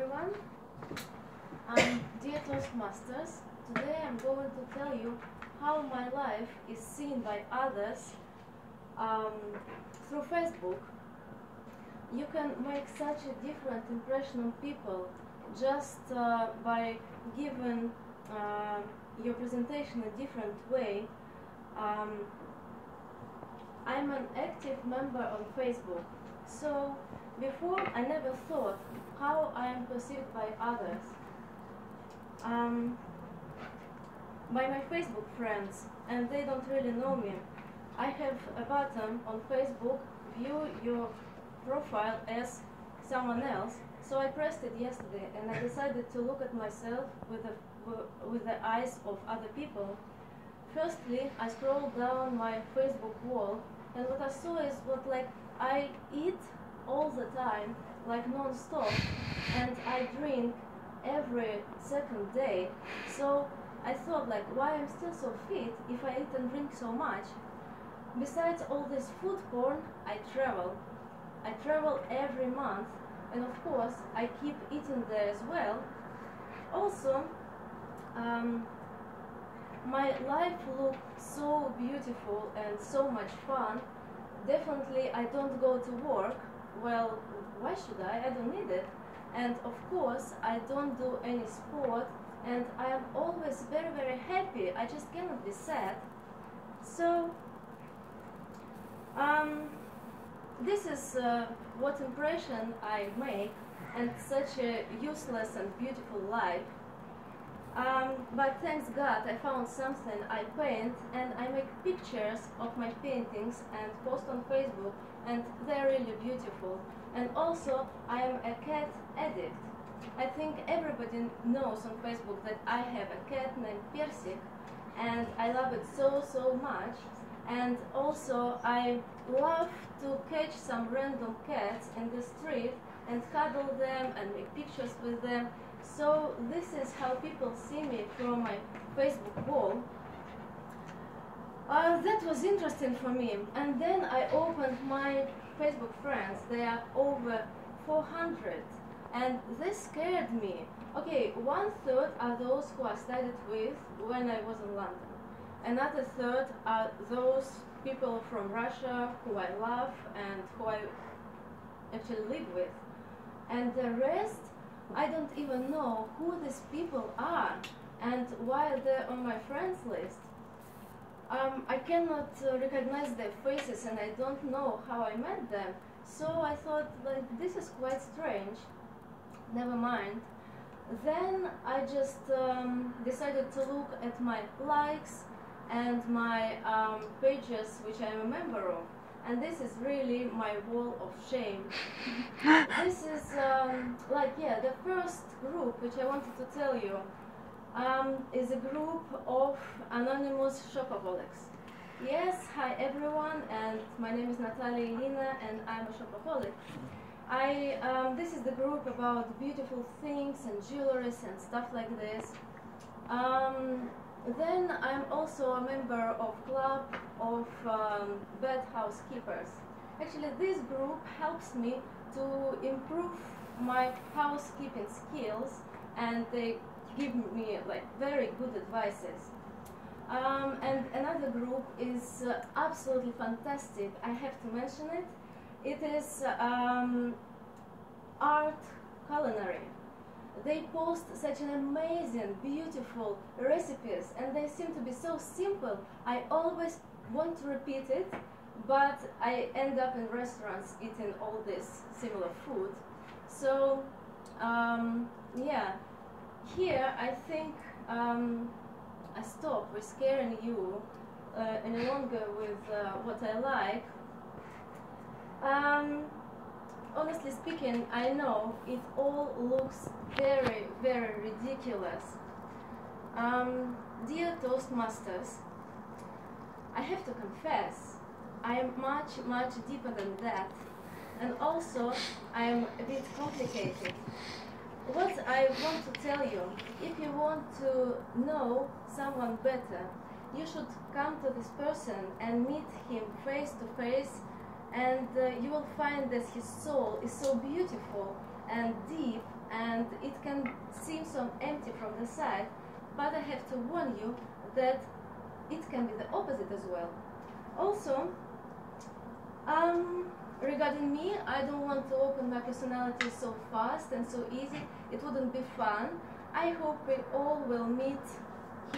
everyone. I'm dear Toastmasters. Today I'm going to tell you how my life is seen by others um, through Facebook. You can make such a different impression on people just uh, by giving uh, your presentation a different way. Um, I'm an active member on Facebook, so before I never thought how I am perceived by others. Um, by my Facebook friends, and they don't really know me. I have a button on Facebook, view your profile as someone else, so I pressed it yesterday and I decided to look at myself with the, with the eyes of other people. Firstly, I scrolled down my Facebook wall and what I saw is what like I eat all the time, like non-stop, and I drink every second day. So I thought like, why I'm still so fit if I eat and drink so much? Besides all this food porn, I travel. I travel every month, and of course, I keep eating there as well. Also, um, my life looks so beautiful and so much fun. Definitely, I don't go to work. Well, why should I? I don't need it. And of course, I don't do any sport, and I am always very, very happy. I just cannot be sad. So, um, this is uh, what impression I make and such a useless and beautiful life. Um, but thanks God I found something I paint and I make pictures of my paintings and post on Facebook and they're really beautiful. And also I am a cat addict. I think everybody knows on Facebook that I have a cat named Persik and I love it so so much and also I love to catch some random cats in the street and cuddle them and make pictures with them. So this is how people see me from my Facebook wall. Uh, that was interesting for me. And then I opened my Facebook friends. They are over 400. And this scared me. Okay, one third are those who I studied with when I was in London. Another third are those people from Russia who I love and who I actually live with. And the rest, I don't even know who these people are and why they're on my friends list. Um, I cannot uh, recognize their faces and I don't know how I met them. So I thought, like, this is quite strange. Never mind. Then I just um, decided to look at my likes and my um, pages which I'm a member of. And this is really my wall of shame. this is um, like, yeah, the first group which I wanted to tell you um, is a group of anonymous shopaholics. Yes, hi everyone, and my name is Natalia Ilina, and I'm a shopaholic. I, um, this is the group about beautiful things and jewelries and stuff like this. Um, then I'm also a member of club of um, bed housekeepers. Actually, this group helps me to improve my housekeeping skills and they give me like very good advices. Um, and another group is uh, absolutely fantastic. I have to mention it. It is um, art culinary they post such an amazing, beautiful recipes and they seem to be so simple. I always want to repeat it, but I end up in restaurants eating all this similar food. So, um, yeah, here I think um, I stop with scaring you uh, any longer with uh, what I like. Um, honestly speaking, I know it all looks very, very ridiculous. Um, dear Toastmasters, I have to confess, I am much, much deeper than that. And also, I am a bit complicated. What I want to tell you, if you want to know someone better, you should come to this person and meet him face to face and uh, you will find that his soul is so beautiful and deep and it can seem so empty from the side, but I have to warn you that it can be the opposite as well. Also, um, regarding me, I don't want to open my personality so fast and so easy. It wouldn't be fun. I hope we all will meet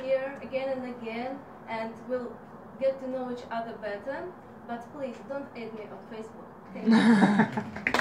here again and again and we'll get to know each other better. But please don't add me on Facebook. Thank you.